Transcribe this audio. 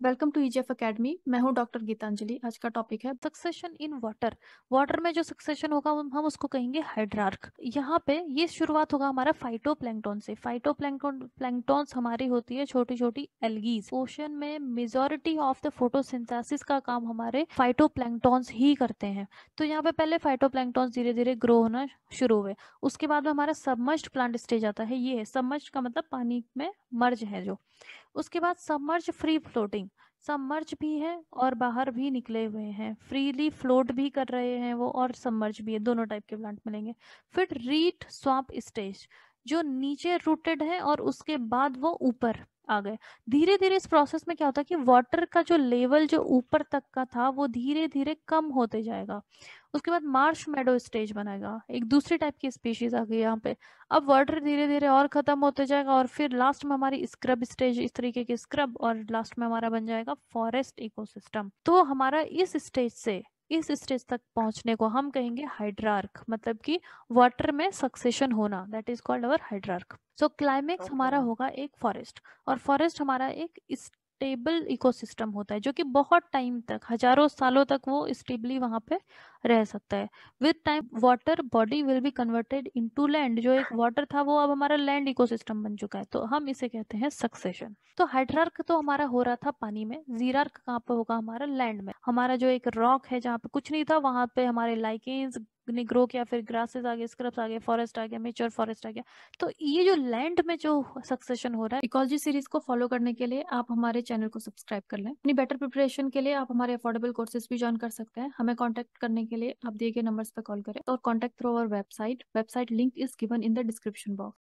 Welcome to EGF academy मैं हूँ doctor Geetanjali. आज का टॉपिक है सक्सेशन इन वाटर वाटर में जो सक्सेशन होगा, हम उसको कहेंगे हाइड्रार्क यहाँ पे ये शुरुआत होगा हमारा फाइटो से। फाइटो प्लैंकटॉन्स हमारी होती है छोटी छोटी एलगीज ओशन में मेजोरिटी ऑफ़ द फोटोसिंथेसिस का काम हमारे फाइटो ही करते हैं। तो यहाँ पे पहले फाइटो धीरे धीरे ग्रो होना शुरू हुए। उसके बाद में हमारा सबमर्ज प्लांट स्टेज आता है। ये है सबमर्ज का मतलब पानी में मर्ज है जो। उसके बाद सबमर्ज फ्री फ्लोटिंग सबमर्ज भी है और बाहर भी निकले हुए हैं। फ्रीली फ्लोट भी कर रहे हैं वो और सबमर्ज भी है। दोनों टाइप के प्लांट मिलेंगे। फिर रीट स्वाप स्टेज जो नीचे रूटेड है और उसके बाद वो ऊपर आ गए। धीरे धीरे इस प्रोसेस में क्या होता है कि वाटर का जो लेवल जो ऊपर तक का था, वो धीरे धीरे कम होते जाएगा। उसके बाद मार्श मेडो स्टेज बनाएगा। एक दूसरी टाइप की स्पीशीज आ गई यहाँ पे। अब वाटर धीरे धीरे और खत्म होते जाएगा और फिर लास्ट में हमारी स्क्रब स्टेज इस तरीके की स्क्रब और लास्ट में हमारा बन जाएगा फॉरेस्ट इकोसिस्टम तो हमारा इस स्टेज से इस स्टेज तक पहुँचने को हम कहेंगे हाइड्रार्क मतलब कि वाटर में सक्सेशन होना that is called our hydrarch. So climax हमारा होगा एक फॉरेस्ट और फॉरेस्ट हमारा एक स्टेबल इकोसिस्टम होता है, जो कि बहुत टाइम तक, हज़ारों सालों तक वो स्टेबली वहाँ पे रह सकता है। With time water body will be converted into land जो एक वाटर था, वो अब हमारा लैंड इकोसिस्टम बन चुका है। तो हम इसे कहते हैं सक्सेशन तो हाइड्रार्क तो हमारा हो रहा था पानी में जीरार्क कहाँ पे होगा? हमारा लैंड में। हमारा जो एक रॉक है, जहाँ पे कुछ नहीं था, वहाँ पे हमारे लाइकेन्स ने ग्रो किया, फिर ग्रासेस आ गए स्क्रब्स आ गए फॉरेस्ट आ गया मेच्योर फॉरेस्ट आ गया। तो ये जो लैंड में जो सक्सेशन हो रहा है इकोलॉजी सीरीज़ को फॉलो करने के लिए आप हमारे चैनल को सब्सक्राइब कर लें। अपनी बेटर प्रिपरेशन के लिए आप हमारे अफोर्डेबल कोर्सेज भी ज्वाइन कर सकते हैं। हमें कॉन्टेक्ट करने के लिए आप दिए गए नंबर पर कॉल करें और contact through our website website link is given in the description box